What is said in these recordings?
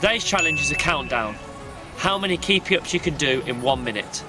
Today's challenge is a countdown. How many keepy ups you can do in one minute.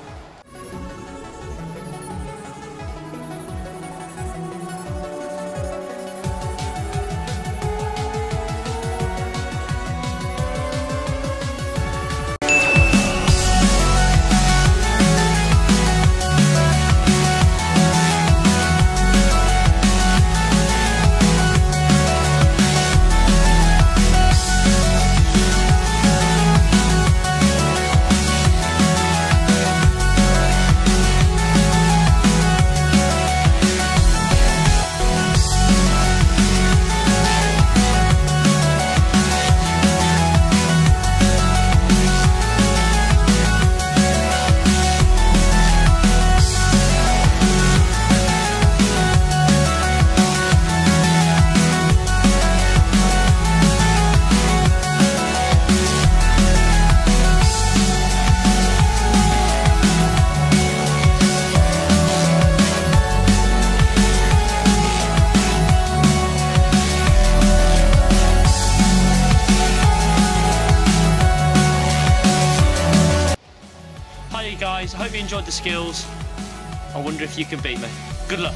Hi guys, I hope you enjoyed the skills. I wonder if you can beat me. Good luck.